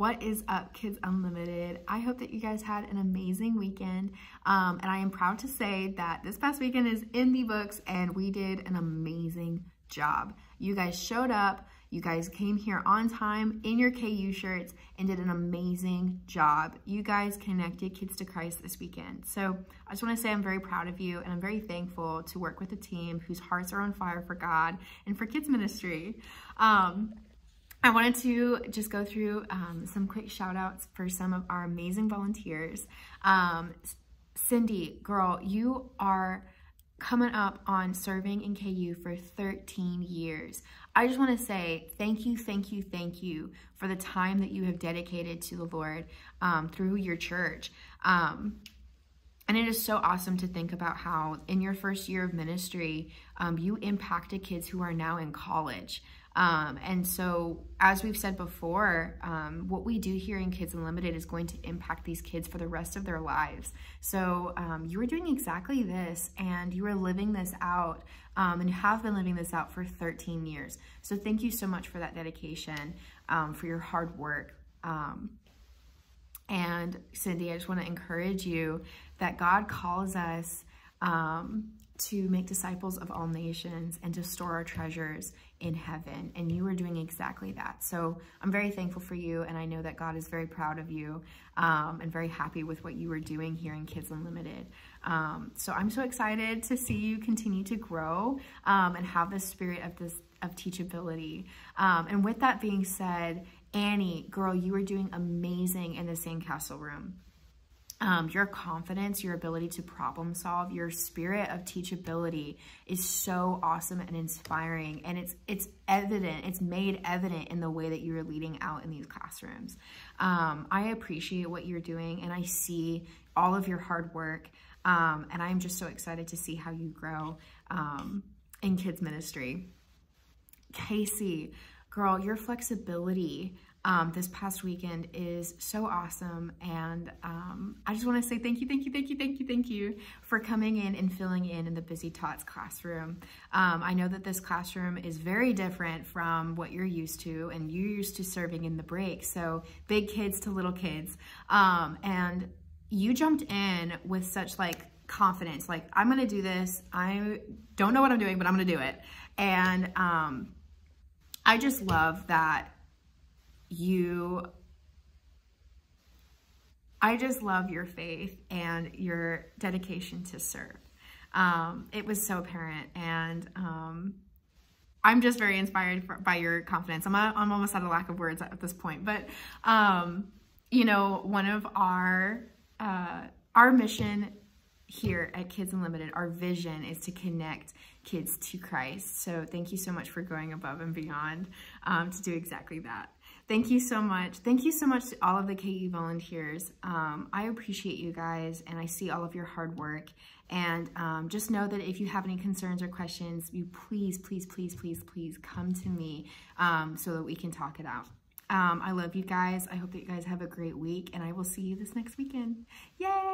What is up, Kids Unlimited? I hope that you guys had an amazing weekend. Um, and I am proud to say that this past weekend is in the books and we did an amazing job. You guys showed up, you guys came here on time in your KU shirts and did an amazing job. You guys connected kids to Christ this weekend. So I just want to say I'm very proud of you and I'm very thankful to work with a team whose hearts are on fire for God and for kids ministry. Um, I wanted to just go through um, some quick shout outs for some of our amazing volunteers. Um, Cindy, girl, you are coming up on serving in KU for 13 years. I just want to say thank you, thank you, thank you for the time that you have dedicated to the Lord um, through your church. Um, and it is so awesome to think about how in your first year of ministry, um, you impacted kids who are now in college. Um, and so, as we've said before, um, what we do here in Kids Unlimited is going to impact these kids for the rest of their lives. So, um, you are doing exactly this and you are living this out um, and have been living this out for 13 years. So, thank you so much for that dedication, um, for your hard work. And Cindy, I just want to encourage you that God calls us um, to make disciples of all nations and to store our treasures in heaven. And you are doing exactly that. So I'm very thankful for you. And I know that God is very proud of you um, and very happy with what you are doing here in Kids Unlimited. Um, so I'm so excited to see you continue to grow um, and have the spirit of this of teachability. Um, and with that being said, Annie, girl, you are doing amazing in the sandcastle room um, your confidence, your ability to problem solve, your spirit of teachability is so awesome and inspiring. And it's it's evident, it's made evident in the way that you're leading out in these classrooms. Um, I appreciate what you're doing and I see all of your hard work. Um, and I'm just so excited to see how you grow um, in kids ministry. Casey, girl, your flexibility um, this past weekend is so awesome. And um, I just want to say thank you, thank you, thank you, thank you, thank you for coming in and filling in in the Busy Tots classroom. Um, I know that this classroom is very different from what you're used to, and you're used to serving in the break. So big kids to little kids. Um, and you jumped in with such like confidence, like, I'm going to do this. I don't know what I'm doing, but I'm going to do it. And um, I just love that you I just love your faith and your dedication to serve. Um, it was so apparent and um, I'm just very inspired for, by your confidence. I'm, a, I'm almost at a lack of words at this point, but um, you know, one of our, uh, our mission here at Kids Unlimited, our vision is to connect kids to Christ. So thank you so much for going above and beyond um, to do exactly that. Thank you so much. Thank you so much to all of the KU volunteers. Um, I appreciate you guys and I see all of your hard work. And um, just know that if you have any concerns or questions, you please, please, please, please, please come to me um, so that we can talk it out. Um, I love you guys. I hope that you guys have a great week and I will see you this next weekend. Yay!